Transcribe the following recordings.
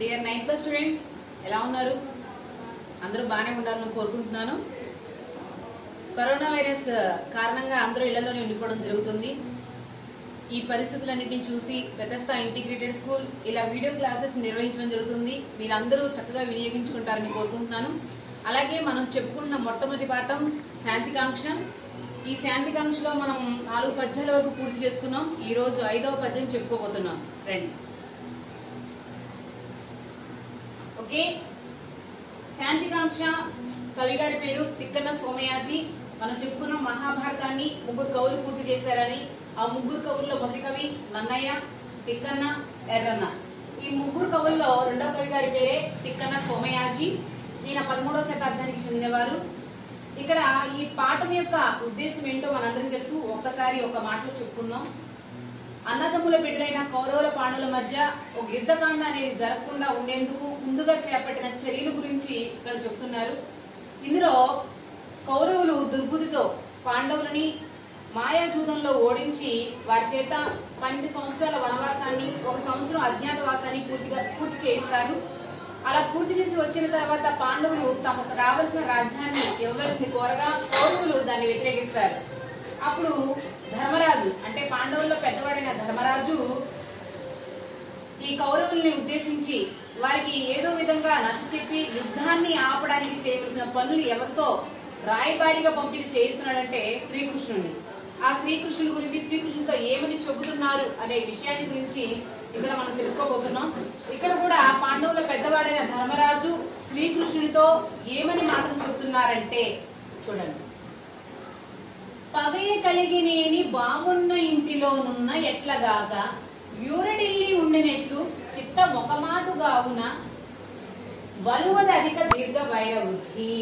Dear ninth class students ఎలా ఉన్నారు? అందరూ బాగానే ఉండాలని కోరుకుంటున్నాను. కరోనా వైరస్ కారణంగా అందరూ ఇళ్ళలోనే ఉండిపోవడం జరుగుతుంది. ఈ పరిస్థితులన్నింటినీ చూసి బెతస్తా ఇంటిగ్రేటెడ్ స్కూల్ ఇలా వీడియో క్లాసెస్ నిర్వహించడం జరుగుతుంది. మీరందరూ చక్కగా వినియోగించుకుంటారని కోరుకుంటున్నాను. అలాగే మనం చెప్పుకున్న మొట్టమొదటి పాఠం శాంతికాంక్ష. ఈ శాంతికాంక్షలో మనం నాలుగు పద్యాల వరకు పూర్తి చేసుకున్నాం. ఈ రోజు ఐదవ పద్యం చెప్పుకోబోతున్నాం. రండి. ఓకే. శాంతికాంక్ష కవి గారి పేరు తిక్కన సోమయాజీ. మనం చెప్పుకున్న మహాభారతాన్ని ముగ్గురు కవులు పూర్తి చేశారని ఆ ముగ్గురు కవుల్లో మొదటి కవి నన్నయ్య తిక్కన్న ఎర్రన్న. ఈ ముగ్గురు కవుల్లో రెండవ కవి గారి పేరే తిక్కన్న సోమయాజీ. ఈయన పదమూడవ శతాబ్దానికి చెందినవారు. ఇక్కడ ఈ పాఠం యొక్క ఉద్దేశం ఏంటో మనందరికీ తెలుసు. ఒక్కసారి ఒక మాటలో చెప్పుకుందాం. అన్నదమ్ముల బిడ్డలైన కౌరవుల పాండవుల మధ్య ఒక యుద్ధకాండ అనేది జరగకుండా ఉండేందుకు ముందుగా చేపట్టిన చర్యల గురించి ఇక్కడ చెప్తున్నారు. ఇందులో కౌరవులు దుర్బుద్ధితో పాండవులని మాయాజూదంలో ఓడించి వారి చేత పన్నెండు సంవత్సరాల వనవాసాన్ని ఒక సంవత్సరం అజ్ఞాతవాసాన్ని పూర్తిగా పూర్తి చేయిస్తారు. అలా పూర్తి చేసి వచ్చిన తర్వాత పాండవులు తమకు రావాల్సిన రాజ్యాన్ని ఇవ్వవలసింది కోరగా కౌరవులు దాన్ని వ్యతిరేకిస్తారు. అప్పుడు ధర్మరాజు. అంటే పాండవుల్లో పెద్దవాడైన ధర్మరాజు ఈ కౌరవుల్ని ఉద్దేశించి వారికి ఏదో విధంగా నచ్చ చెప్పి యుద్ధాన్ని ఆపడానికి చేయవలసిన పనులు ఎవరితో రాయబారిగా పంపిణీ చేయిస్తున్నాడంటే శ్రీకృష్ణుని ఆ శ్రీకృష్ణుని గురించి శ్రీకృష్ణుడితో ఏమని చెబుతున్నారు అనే విషయాన్ని గురించి ఇక్కడ మనం తెలుసుకోబోతున్నాం. ఇక్కడ కూడా పాండవుల పెద్దవాడైన ధర్మరాజు శ్రీకృష్ణునితో ఏమని మాటలు చెబుతున్నారంటే చూడండి. పగయ కలిగినేని బాగున్న ఇంటిలోనున్న ఎట్లగాక యూరడిల్లి ఉండినట్లు చిత్త మొకమాటుగావున బలువది అధిక దీర్ఘ వైరవృద్ధి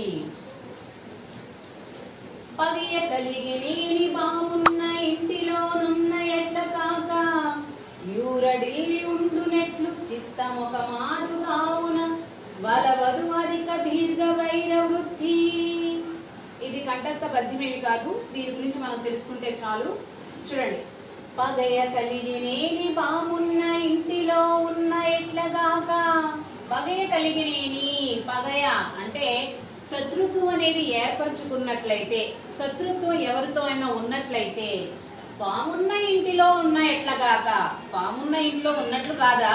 పగయ కలిగినేని బాగున్న ఇంటి ఎట్ల కాక యూరడిల్లి ఉండునెట్లు చిత్త మొకమాటుగావున బలవదు అధిక దీర్ఘ వైరవృద్ధి ఇది కంఠస్థ పద్యమేమి కాదు. దీని గురించి మనం తెలుసుకుంటే చాలు. చూడండి. పగయ కలిగినేని బామున్న ఇంటిలో ఉన్న ఎట్లగాక? పగయ కలిగినేని పగయ అంటే శత్రుత్వం అనేది ఏర్పరచుకున్నట్లయితే శత్రుత్వం ఎవరితో అయినా ఉన్నట్లయితే పామున్న ఇంటిలో ఉన్న ఎట్లగాక? పామున్న ఇంట్లో ఉన్నట్లు కాదా?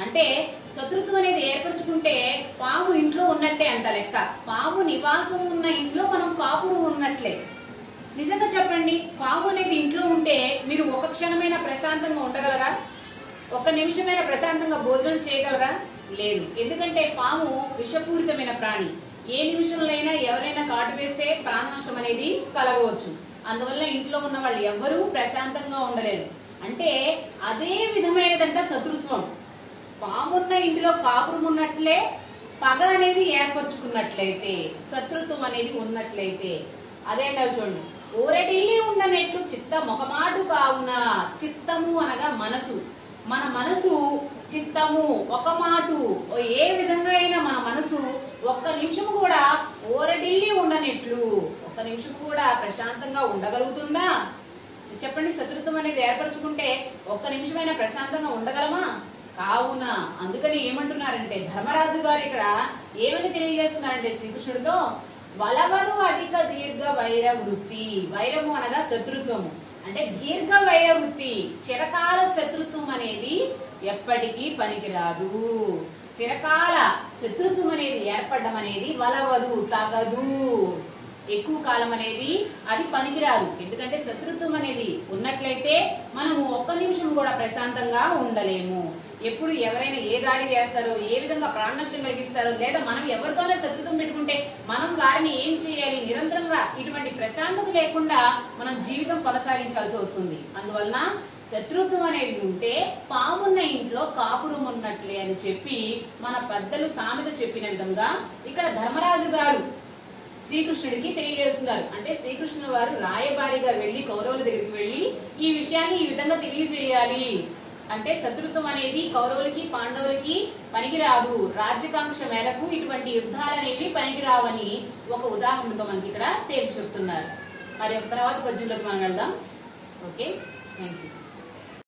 అంటే శత్రుత్వం అనేది ఏర్పరచుకుంటే ఉన్నట్టే అంట లెక్క. పాము నివాసం ఉన్న ఇంట్లో మనం కాపురు ఉన్నట్లే. నిజంగా చెప్పండి పాము అనేది ఇంట్లో ఉంటే మీరు ఒక క్షణమైన ప్రశాంతంగా ఉండగలరా? ఒక నిమిషమైన ప్రశాంతంగా భోజనం చేయగలరా? లేదు. ఎందుకంటే పాము విషపూరితమైన ప్రాణి. ఏ నిమిషంలో అయినా ఎవరైనా కాటు వేస్తే ప్రాణ నష్టం అనేది కలగవచ్చు. అందువల్ల ఇంట్లో ఉన్న వాళ్ళు ఎవ్వరూ ప్రశాంతంగా ఉండలేరు. అంటే అదే విధమైనదంట శత్రుత్వం. పామున్న ఇంటిలో కాపురం ఉన్నట్లే పగ అనేది ఏర్పరచుకున్నట్లయితే శత్రుత్వం అనేది ఉన్నట్లయితే అదేంటో చూడండి. ఊరడిల్లి ఉండనట్లు చిత్త మొకమాటు కావున చిత్తము అనగా మనసు. మన మనసు చిత్తము ఒక మాటు ఏ విధంగా అయినా మన మనసు ఒక్క నిమిషం కూడా ఊరడిల్లి ఉండనట్లు ఒక్క నిమిషం కూడా ప్రశాంతంగా ఉండగలుగుతుందా? చెప్పండి శత్రుత్వం అనేది ఏర్పరచుకుంటే ఒక్క నిమిషమైనా ప్రశాంతంగా ఉండగలమా? కావున అందుకని ఏమంటున్నారంటే ధర్మరాజు గారు ఇక్కడ ఏమని తెలియజేస్తున్నారంటే శ్రీకృష్ణుడితో వలవను అధిక దీర్ఘ వైర వృత్తి వైరము అనగా శత్రుత్వము. అంటే దీర్ఘ వైర వృత్తి చిరకాల శత్రుత్వం అనేది ఎప్పటికీ పనికిరాదు. చిరకాల శత్రుత్వం అనేది ఏర్పడడం అనేది వలవదు తగదు. ఎక్కువ కాలం అనేది అది పనికిరాదు. ఎందుకంటే శత్రుత్వం అనేది ఉన్నట్లయితే మనము ఒక్క నిమిషం కూడా ప్రశాంతంగా ఉండలేము. ఎప్పుడు ఎవరైనా ఏ దాడి చేస్తారో ఏ విధంగా ప్రాణ నష్టం కలిగిస్తారో లేదా మనం ఎవరితోనే శత్రుత్వం పెట్టుకుంటే మనం వారిని ఏం చేయాలి? నిరంతరంగా ఇటువంటి ప్రశాంతత లేకుండా మనం జీవితం కొనసాగించాల్సి వస్తుంది. అందువలన శత్రుత్వం అనేది ఉంటే పామున్న ఇంట్లో కాపురం ఉన్నట్లే అని చెప్పి మన పెద్దలు సామెత చెప్పిన విధంగా ఇక్కడ ధర్మరాజు గారు శ్రీకృష్ణుడికి తెలియజేస్తున్నారు. అంటే శ్రీకృష్ణుల వారు రాయబారిగా వెళ్ళి కౌరవుల దగ్గరికి వెళ్ళి ఈ విషయాన్ని ఈ విధంగా తెలియజేయాలి. అంటే శత్రుత్వం అనేది కౌరవులకి పాండవులకి పనికిరాదు. రాజ్యకాంక్ష మేరకు ఇటువంటి యుద్ధాలు అనేవి పనికిరావని ఒక ఉదాహరణతో మనకి ఇక్కడ తేల్చి చెప్తున్నారు. మరి తర్వాత పద్యంలోకి మనం వెళ్దాం. ఓకే? Thank you